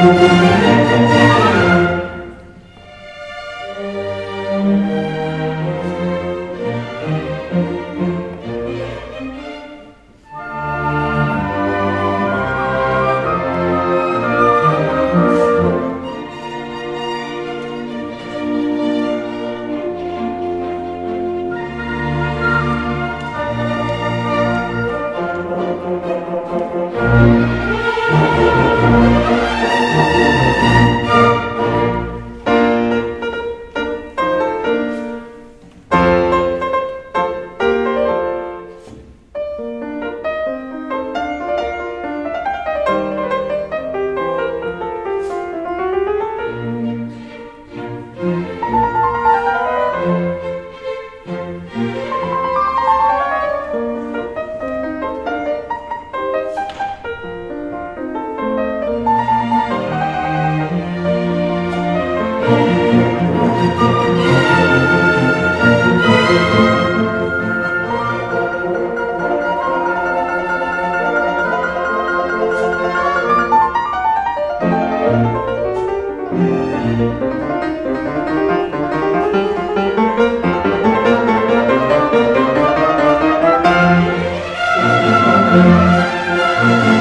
Música Música